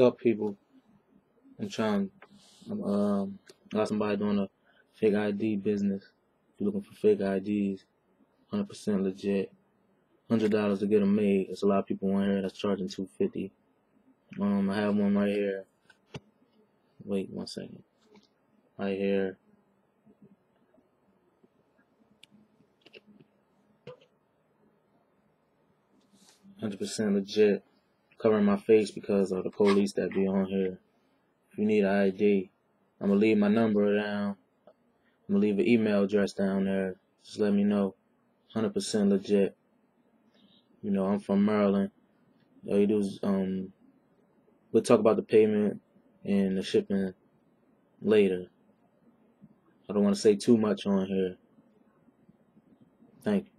Up, people? I'm trying. Um, I got somebody doing a fake ID business. If you're looking for fake IDs, 100% legit. Hundred dollars to get them made. There's a lot of people on here that's charging 250. Um, I have one right here. Wait one second. Right here. Hundred percent legit. Covering my face because of the police that be on here. If you need an ID, I'm gonna leave my number down. I'm gonna leave an email address down there. Just let me know. 100% legit. You know, I'm from Maryland. All you do is, um, we'll talk about the payment and the shipping later. I don't want to say too much on here. Thank you.